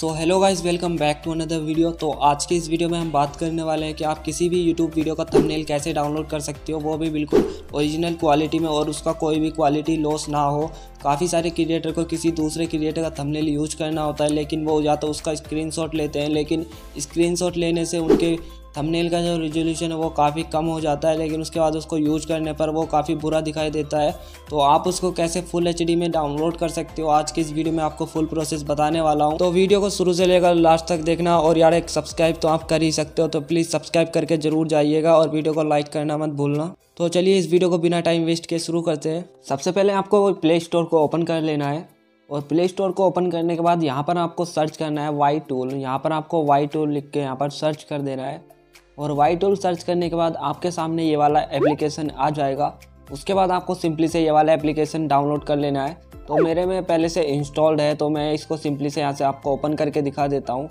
So hello guys welcome back to another video तो आज के इस वीडियो में हम बात करने वाले हैं कि आप किसी भी यूट्यूब वीडियो का थंबनेल कैसे डाउनलोड कर सकते हो, वो भी बिल्कुल ओरिजिनल क्वालिटी में और उसका कोई भी क्वालिटी लॉस ना हो। काफ़ी सारे क्रिएटर को किसी दूसरे क्रिएटर का थंबनेल यूज़ करना होता है, लेकिन वो या तो उसका स्क्रीनशॉट लेते हैं, लेकिन स्क्रीनशॉट लेने से उनके थंबनेल का जो रिजोल्यूशन है वो काफ़ी कम हो जाता है, लेकिन उसके बाद उसको यूज़ करने पर वो काफ़ी बुरा दिखाई देता है। तो आप उसको कैसे फुल एचडी में डाउनलोड कर सकते हो? आज की इस वीडियो में आपको फुल प्रोसेस बताने वाला हूँ। तो वीडियो को शुरू से लेकर लास्ट तक देखना और यार एक सब्सक्राइब तो आप कर ही सकते हो तो प्लीज़ सब्सक्राइब करके ज़रूर जाइएगा और वीडियो को लाइक करना मत भूलना। तो चलिए इस वीडियो को बिना टाइम वेस्ट किए शुरू करते हैं। सबसे पहले आपको प्ले स्टोर को ओपन कर लेना है और प्ले स्टोर को ओपन करने के बाद यहाँ पर आपको सर्च करना है वाई टूल यहाँ पर आपको वाई टूल लिख के यहाँ पर सर्च कर देना है। और वाई टूल सर्च करने के बाद आपके सामने ये वाला एप्लीकेशन आ जाएगा। उसके बाद आपको सिंपली से ये वाला एप्लीकेशन डाउनलोड कर लेना है। तो मेरे में पहले से इंस्टॉल्ड है तो मैं इसको सिंपली से यहाँ से आपको ओपन करके दिखा देता हूँ।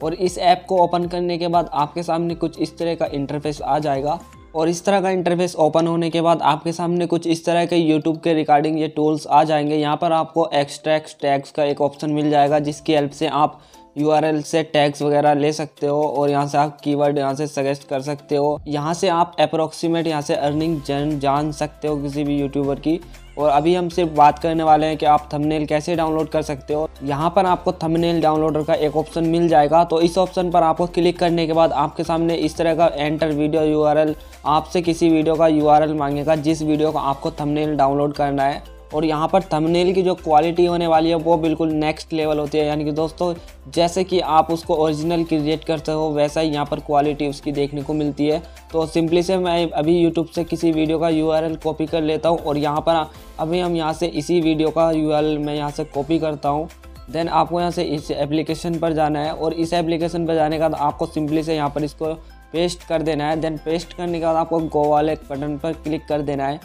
और इस ऐप को ओपन करने के बाद आपके सामने कुछ इस तरह का इंटरफेस आ जाएगा। और इस तरह का इंटरफेस ओपन होने के बाद आपके सामने कुछ इस तरह के यूट्यूब के रिकॉर्डिंग ये टूल्स आ जाएँगे। यहाँ पर आपको एक्सट्रैक्स टैग्स का एक ऑप्शन मिल जाएगा, जिसकी हेल्प से आप यूआरएल से टैग्स वगैरह ले सकते हो और यहाँ से आप कीवर्ड यहाँ से सजेस्ट कर सकते हो। यहाँ से आप अप्रोक्सीमेट यहाँ से अर्निंग जन जान सकते हो किसी भी यूट्यूबर की। और अभी हम सिर्फ़ बात करने वाले हैं कि आप थंबनेल कैसे डाउनलोड कर सकते हो। यहाँ पर आपको थंबनेल डाउनलोडर का एक ऑप्शन मिल जाएगा। तो इस ऑप्शन पर आपको क्लिक करने के बाद आपके सामने इस तरह का एंटर वीडियो यूआरएल आपसे किसी वीडियो का यूआरएल मांगेगा, जिस वीडियो का आपको थंबनेल डाउनलोड करना है। और यहाँ पर थंबनेल की जो क्वालिटी होने वाली है, वो बिल्कुल नेक्स्ट लेवल होती है। यानी कि दोस्तों, जैसे कि आप उसको ओरिजिनल क्रिएट करते हो, वैसा ही यहाँ पर क्वालिटी उसकी देखने को मिलती है। तो सिंपली से मैं अभी यूट्यूब से किसी वीडियो का यू कॉपी कर लेता हूँ और यहाँ पर अभी हम यहाँ से इसी वीडियो का URL मैं यहाँ से कॉपी करता हूँ। देन आपको यहाँ से इस एप्लीकेशन पर जाना है और इस एप्लीकेशन पर जाने के बाद आपको सिंपली से यहाँ पर इसको पेस्ट कर देना है। देन पेस्ट करने के बाद आपको गो वाले बटन पर क्लिक कर देना है।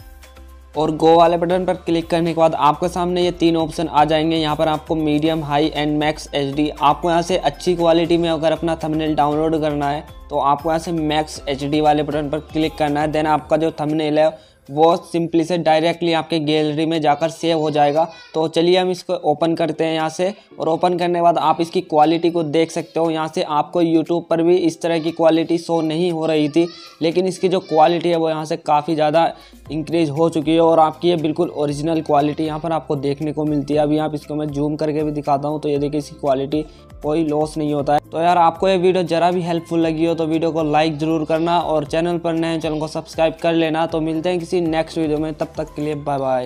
और गो वाले बटन पर क्लिक करने के बाद आपके सामने ये तीन ऑप्शन आ जाएँगे। यहाँ पर आपको medium high and max H आपको यहाँ से अच्छी क्वालिटी में अगर अपना थंबनेल डाउनलोड करना है तो आपको यहाँ से मैक्स एचडी वाले बटन पर क्लिक करना है। देन आपका जो थंबनेल है, वो सिंपली से डायरेक्टली आपके गैलरी में जाकर सेव हो जाएगा। तो चलिए हम इसको ओपन करते हैं यहाँ से। और ओपन करने के बाद आप इसकी क्वालिटी को देख सकते हो। यहाँ से आपको यूट्यूब पर भी इस तरह की क्वालिटी शो नहीं हो रही थी, लेकिन इसकी जो क्वालिटी है, वो यहाँ से काफ़ी ज़्यादा इंक्रीज हो चुकी है। और आपकी ये बिल्कुल ओरिजिनल क्वालिटी यहाँ पर आपको देखने को मिलती है। अभी आप इसको मैं जूम करके भी दिखाता हूँ तो ये देखिए इसकी क्वालिटी कोई लॉस नहीं होता है। तो यार, आपको ये वीडियो ज़रा भी हेल्पफुल लगी हो तो वीडियो को लाइक ज़रूर करना और चैनल पर नए चैनल को सब्सक्राइब कर लेना। तो मिलते हैं किसी नेक्स्ट वीडियो में, तब तक के लिए बाय बाय